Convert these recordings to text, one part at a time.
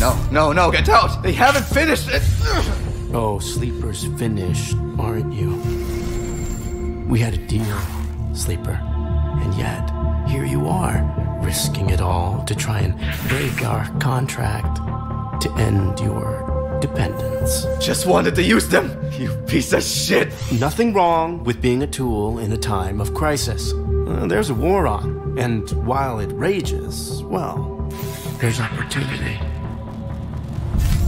No, no, no, get out! They haven't finished it! Oh, Sleeper's finished, aren't you? We had a deal, Sleeper. And yet, here you are, risking it all to try and break our contract to end your dependence. Just wanted to use them, you piece of shit! Nothing wrong with being a tool in a time of crisis. Uh, there's a war on, and while it rages, well, there's opportunity.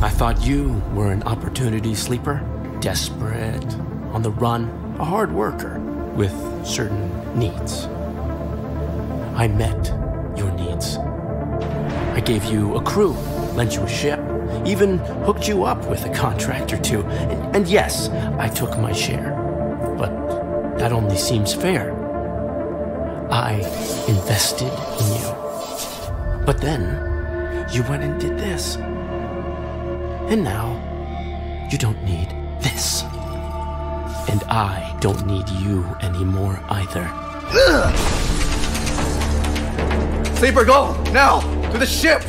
I thought you were an opportunity sleeper, desperate, on the run, a hard worker with certain needs. I met your needs. I gave you a crew, lent you a ship, even hooked you up with a contract or two. And, and yes, I took my share. But that only seems fair. I invested in you. But then you went and did this. And now you don't need this. And I don't need you anymore either. Sleeper, go! Now! To the ship!